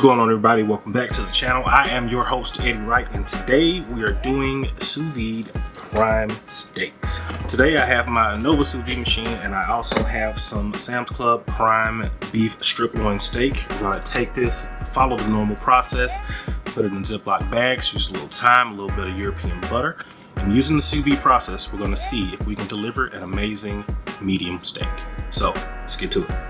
What's going on everybody? Welcome back to the channel. I am your host Eddie Wright and today we are doing sous vide prime steaks. Today I have my Anova sous vide machine and I also have some Sam's Club prime beef strip loin steak. We're gonna take this, follow the normal process, put it in Ziploc bags, use a little thyme, a little bit of European butter. And using the sous vide process, we're gonna see if we can deliver an amazing medium steak. So let's get to it.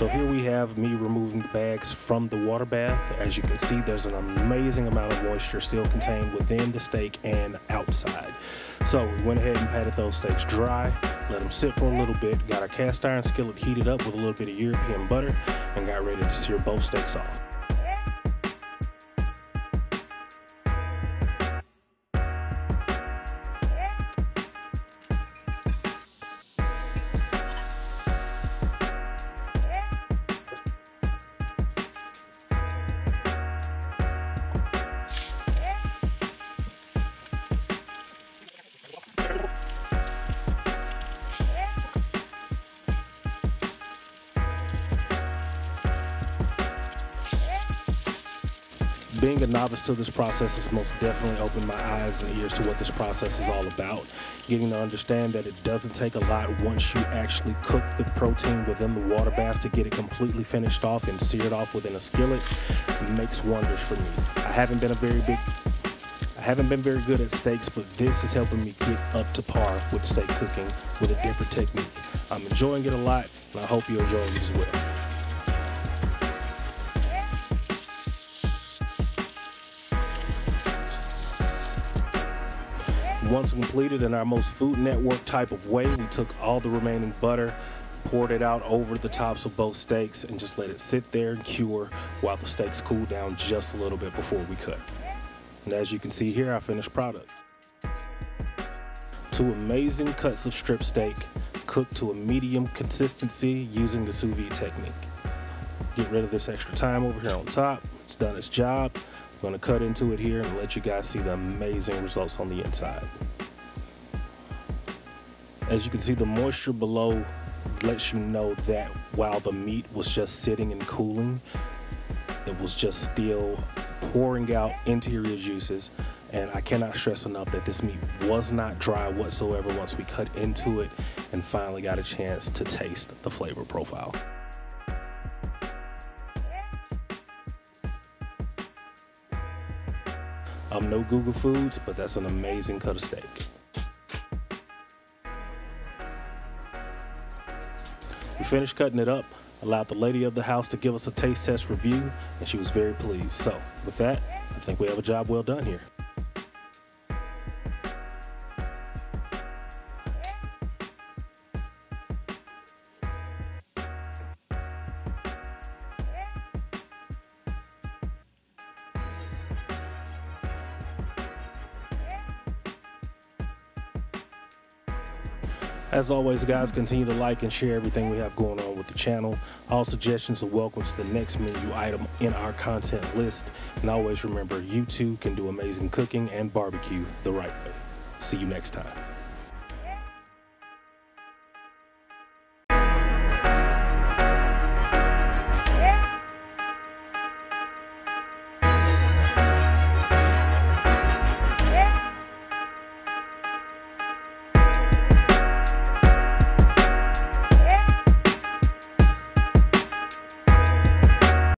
So here we have me removing the bags from the water bath. As you can see, there's an amazing amount of moisture still contained within the steak and outside. So we went ahead and patted those steaks dry, let them sit for a little bit, got our cast iron skillet heated up with a little bit of European butter, and got ready to sear both steaks off. Being a novice to this process has most definitely opened my eyes and ears to what this process is all about. Getting to understand that it doesn't take a lot once you actually cook the protein within the water bath to get it completely finished off and seared off within a skillet makes wonders for me. I haven't been a very big I haven't been very good at steaks, but this is helping me get up to par with steak cooking with a different technique. I'm enjoying it a lot, and I hope you enjoy it as well. Once completed in our most Food Network type of way, we took all the remaining butter, poured it out over the tops of both steaks, and just let it sit there and cure while the steaks cool down just a little bit before we cut. And as you can see here, our finished product. Two amazing cuts of strip steak, cooked to a medium consistency using the sous vide technique. Get rid of this extra thyme over here on top. It's done its job. I'm gonna cut into it here and let you guys see the amazing results on the inside. As you can see, the moisture below lets you know that while the meat was just sitting and cooling, it was just still pouring out interior juices. And I cannot stress enough that this meat was not dry whatsoever once we cut into it and finally got a chance to taste the flavor profile. I'm no Guga Foods, but that's an amazing cut of steak. We finished cutting it up, allowed the lady of the house to give us a taste test review, and she was very pleased. So, with that, I think we have a job well done here. As always, guys, continue to like and share everything we have going on with the channel. All suggestions are welcome to the next menu item in our content list. And always remember, you too can do amazing cooking and barbecue the right way. See you next time.